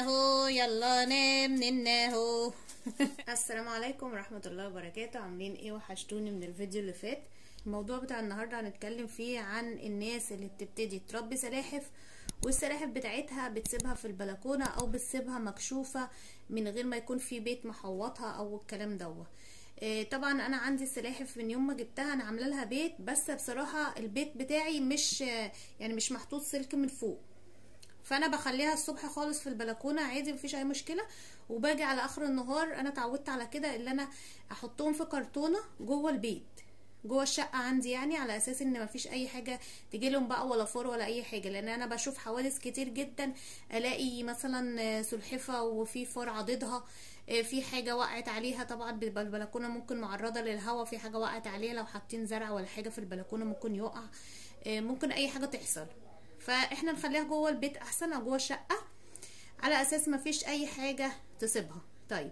اهو يلا نام ننهو السلام عليكم ورحمة الله وبركاته. عاملين إيه؟ وحشتوني من الفيديو اللي فات. الموضوع بتاع النهاردة هنتكلم فيه عن الناس اللي بتبتدي تربي سلاحف والسلاحف بتاعتها بتسيبها في البلكونة أو بتسيبها مكشوفة من غير ما يكون في بيت محوطها أو الكلام دوت إيه طبعا أنا عندي السلاحف من يوم ما جبتها أنا عاملة لها بيت بس بصراحة البيت بتاعي مش يعني مش محطوط سلك من فوق. فانا بخليها الصبح خالص في البلكونة عادي مفيش أي مشكلة. وباجي على آخر النهار أنا اتعودت على كده اللي أنا أحطهم في كرتونة جوه البيت جوه الشقة عندي يعني على أساس إن مفيش أي حاجة تجي لهم بقى ولا فار ولا أي حاجة. لأن أنا بشوف حوادث كتير جدا ألاقي مثلا سلحفة وفي فار عضدها في حاجة وقعت عليها. طبعا بيبقى البلكونة ممكن معرضة للهواء في حاجة وقعت عليها لو حاطين زرع ولا حاجة في البلكونة ممكن يقع ممكن أي حاجة تحصل. فاحنا نخليها جوه البيت احسن أو جوه الشقة على أساس ما فيش اي حاجة تصيبها طيب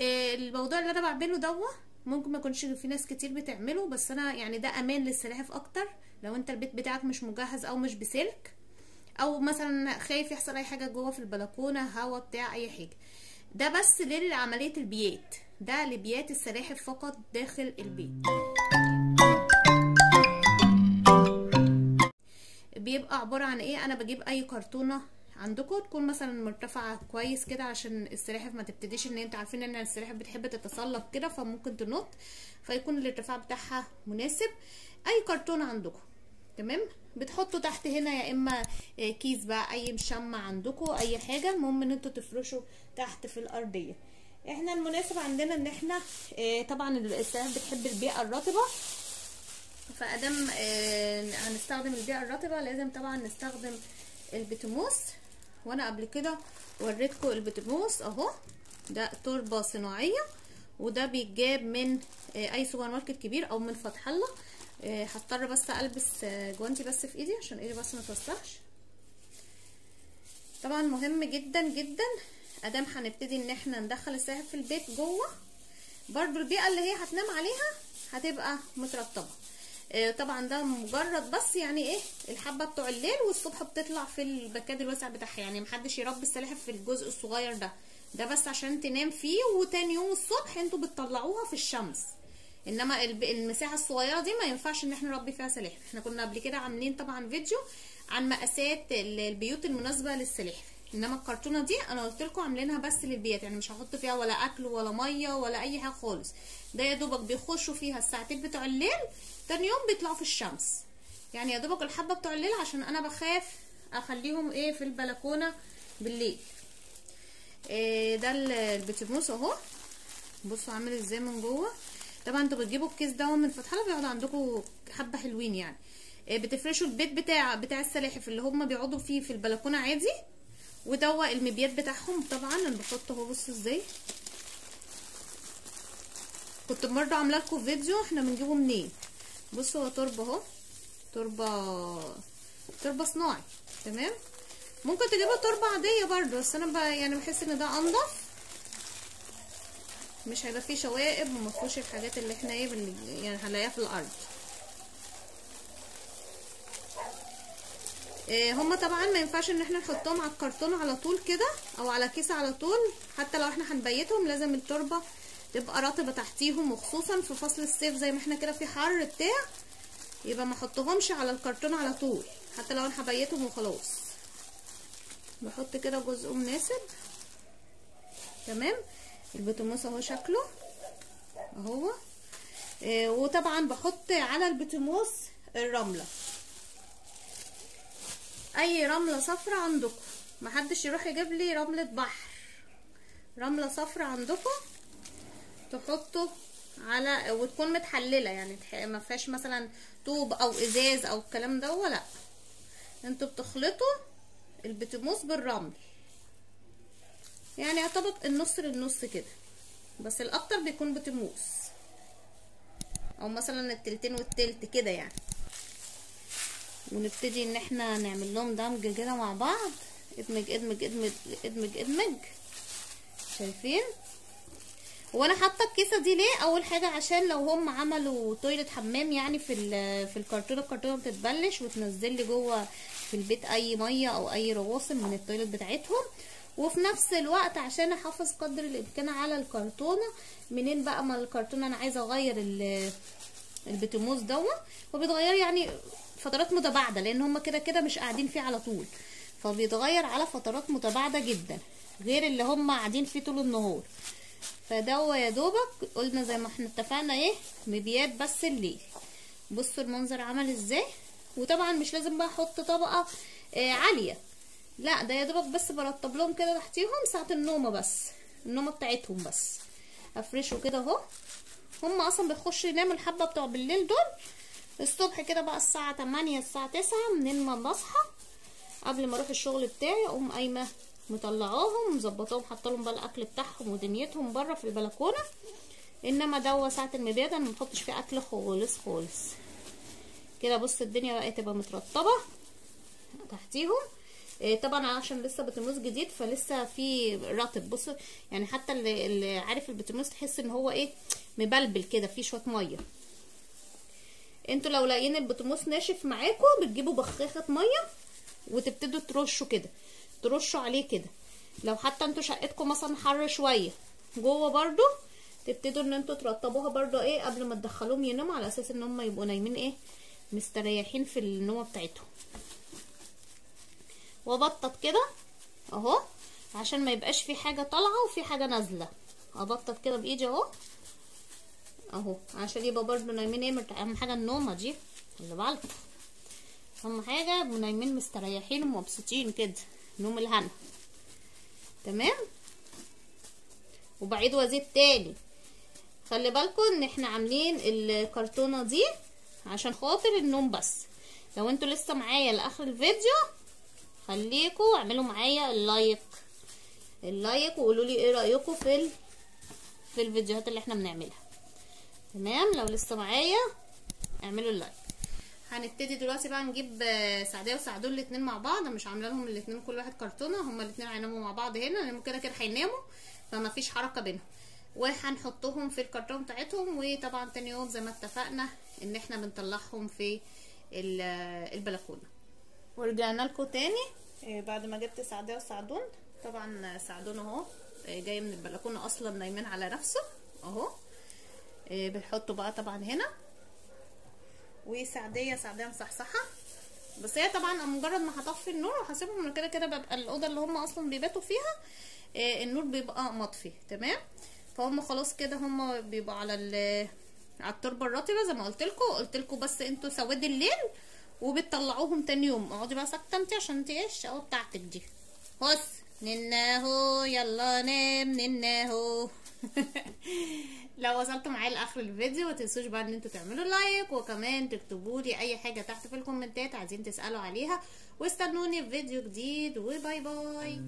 الموضوع اللي أنا بعمله دوت ممكن ما يكونش في ناس كتير بتعمله بس أنا يعني ده أمان للسلاحف أكتر. لو انت البيت بتاعك مش مجهز أو مش بسلك أو مثلا خايف يحصل اي حاجة جوه في البلكونة هوا بتاع اي حاجة. ده بس لعمليه البيات. ده لبيات السلاحف فقط داخل البيت. بيبقى عبارة عن إيه؟ أنا بجيب أي كرتونة عندكم تكون مثلا مرتفعة كويس كده عشان السلاحف ما تبتديش إن أنتوا عارفين إن السلاحف بتحب تتسلق كده فممكن تنط فيكون الارتفاع بتاعها مناسب. أي كرتونة عندكم تمام؟ بتحطوا تحت هنا يا إما كيس بقى أي مشمع عندكم أي حاجة المهم إن أنتوا تفرشوا تحت في الأرضية. إحنا المناسب عندنا إن إحنا طبعا السلاحف بتحب البيئة الرطبة فأدام هنستخدم البيئه الرطبة لازم طبعا نستخدم ال peat moss. وأنا قبل كده وريتكم ال peat moss أهو. ده تربه صناعيه وده بيتجاب من أي سوبر ماركت كبير أو من فتح الله. هضطر بس ألبس جوانتي بس في إيدي عشان إيدي بس ما توسخش طبعا مهم جدا جدا أدام هنبتدي إن إحنا ندخل السلاحف في البيت جوه برضو البيئة اللي هي هتنام عليها هتبقى مترطبة. طبعا ده مجرد بس يعني إيه الحبة بتوع الليل والصبح بتطلع في المكان الواسع بتاعها. يعني محدش يربي السلاحف في الجزء الصغير ده. ده بس عشان تنام فيه وتاني يوم الصبح أنتوا بتطلعوها في الشمس. إنما المساحة الصغيرة دي ما ينفعش إن إحنا نربي فيها سلاحف. إحنا كنا قبل كده عاملين طبعا فيديو عن مقاسات البيوت المناسبة للسلاحف. انما الكرتونه دي أنا قلت لكم عاملينها بس للبيت يعني مش هحط فيها ولا اكل ولا ميه ولا اي حاجة خالص. ده يا دوبك بيخشوا فيها الساعتين بتوع الليل تاني يوم بيطلعوا في الشمس. يعني يا دوبك الحبه بتوع الليل عشان أنا بخاف اخليهم إيه في البلكونه بالليل. إيه ده البتموس اهو. بصوا عامل إزاي من جوه. طبعا أنتوا بتجيبوا الكيس ده من فتح الله بيقعد عندكم حبة حلوين يعني. إيه بتفرشوا البيت بتاع بتاع السلاحف اللي هم بيقعدوا فيه في البلكونة عادي. ودوا المبيات بتاعهم. طبعا أنا بحطه أهو بصوا إزاي. كنت برضه عاملة لكم فيديو إحنا بنجيبه منين؟ بصوا هو تربة أهو. تربة تربة صناعي تمام؟ ممكن تجيبوا تربة عادية برضه بس أنا ب... يعني بحس إن ده أنضف. مش هيبقى فيه شوائب وما فيهوش الحاجات اللي إحنا إيه. يعني هنلاقيها في الأرض. هما طبعا ما ينفعش إن إحنا نحطهم على الكرتون على طول كده أو على كيس على طول. حتى لو إحنا هنبيتهم لازم التربة تبقى رطبة تحتيهم وخصوصا في فصل الصيف زي ما إحنا كده في حر بتاع يبقى ما أحطهمش على الكرتون على طول. حتى لو أنا هبيتهم وخلاص. بحط كده جزء مناسب. تمام؟ البتموس أهو شكله. أهو. إيه وطبعا بحط على البتموس الرملة. أي رملة صفرة عندكم. محدش يروح يجيب لي رملة بحر. رملة صفرة عندكم تحطوا على وتكون متحللة يعني ما فيهاش مثلا طوب أو إزاز أو الكلام ده ولا أنتوا بتخلطوا البتموس بالرمل. يعني يعتبر النص للنص كده. بس الأكتر بيكون بتموس. أو مثلا التلتين والتلت كده يعني. ونبتدي إن إحنا نعمل لهم دمج كده مع بعض. إدمج إدمج إدمج إدمج إدمج. شايفين؟ وأنا حاطة الكيسة دي ليه؟ أول حاجة عشان لو هم عملوا toilet حمام يعني في في الكرتونة الكرتونة بتتبلش وتنزل لي جوه في البيت أي مية أو أي رواسب من ال toilet بتاعتهم. وفي نفس الوقت عشان أحافظ قدر الإمكان على الكرتونة منين بقى ما الكرتونة أنا عايزة أغير ال- البتموس دوت. وبيتغير يعني فترات متباعدة لأن هما كده كده مش قاعدين فيه على طول. فبيتغير على فترات متباعدة جدا غير اللي هما قاعدين فيه طول النهار. فدو يا دوبك قلنا زي ما إحنا اتفقنا إيه مبيات بس الليل. بصوا المنظر عمل إزاي. وطبعا مش لازم بقى أحط طبقة آه عالية. لا ده يا دوبك بس برطب لهم كده تحتيهم ساعة النومة بس النومة بتاعتهم بس. أفرشه كده أهو. هم أصلا بيخشوا يناموا الحبة بتوع بالليل دول الصبح كده بقى الساعة 8 الساعة 9 منين ما بصحى قبل ما أروح الشغل بتاعي أقوم قايمة مطلعاهم مظبطاهم حاطة لهم بقى الأكل بتاعهم ودنيتهم بره في البلكونة. إنما دوا ساعة المبيات أنا ما بحطش فيه أكل خالص خالص. كده بص الدنيا بقى تبقى مترطبة تحتيهم. إيه طبعا عشان لسه بتموس جديد فلسه في رطب. بص يعني حتى اللي, اللي عارف البتموس تحس إن هو إيه مبلبل كده فيه شوية مية. أنتوا لو لاقيين البتموس ناشف معاكم بتجيبوا بخاخة مية وتبتدوا ترشوا كده ترشوا عليه كده. لو حتى أنتوا شقتكم مثلا حر شوية جوه برضو تبتدوا إن أنتوا ترطبوها برضو إيه قبل ما تدخلوهم يناموا على أساس إن هم يبقوا نايمين إيه مستريحين في النومه بتاعتهم. وأبطط كده أهو عشان ما يبقاش في حاجة طالعة وفي حاجة نازلة. أبطط كده بإيدي أهو. اهو. عشان يبقى برضو نايمين. إيه اهم حاجة النومة دي. خلي بالكم اهم حاجة نايمين مستريحين ومبسوطين كده. نوم الهنا. تمام؟ وبعيد وازيد تاني. خلي بالكم ان إحنا عاملين الكرتونة دي عشان خاطر النوم بس. لو أنتوا لسه معايا لآخر الفيديو خليكوا اعملوا معايا ال like. ال like وقولوا لي إيه رأيكم في ال... في الفيديوهات اللي إحنا بنعملها. تمام؟ لو لسه معايا اعملوا ال like. هنبتدي دلوقتي بقى نجيب سعدية وسعدون الاتنين مع بعض. مش عاملة لهم الاتنين كل واحد كرتونة هما الاتنين هيناموا مع بعض هنا. لأن كده كده هيناموا فما فيش حركة بينهم. وهنحطهم في الكرتون بتاعتهم وطبعا تاني يوم زي ما اتفقنا إن إحنا بنطلعهم في البلكونة. ورجعنا لكم تاني. بعد ما جبت سعدية وسعدون طبعا سعدون أهو جاي من البلكونة أصلا نايمين على نفسه أهو. بنحطه بقى طبعا هنا. وسعدية سعدية مصحصحة. بس هي طبعا مجرد ما هطفي النور وهسيبهم كده كده ببقى الأوضة اللي هم أصلا بيباتوا فيها النور بيبقى مطفي تمام؟ فهم خلاص كده هم بيبقوا على على التربة الرطبة زي ما قلت لكم. قلت لكم بس أنتوا سواد الليل وبتطلعوهم تاني يوم. اقعدي بقى ساكتة انت عشان انت إيه الشقوه بتاعتك دي. بص نناهو يلا نام نناهو لو وصلتوا معايا لآخر الفيديو ما تنسوش بقى إن أنتوا تعملوا like وكمان تكتبوا لي أي حاجة تحت في الكومنتات عايزين تسألوا عليها. واستنوني في فيديو جديد وباي باي.